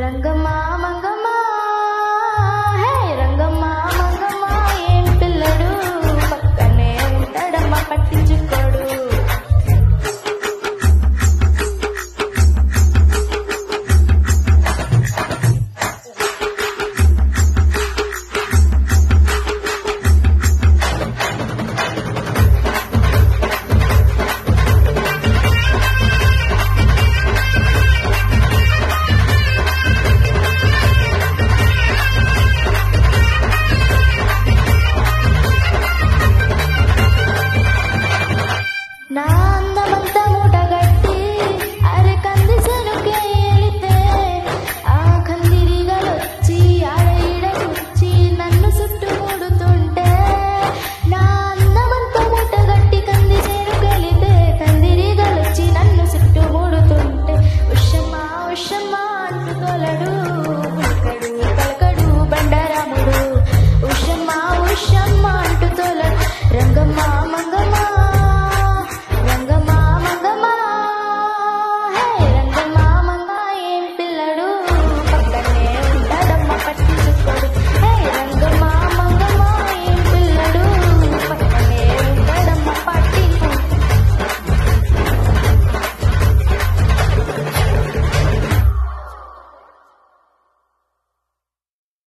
रङ्गमामङ्ग Now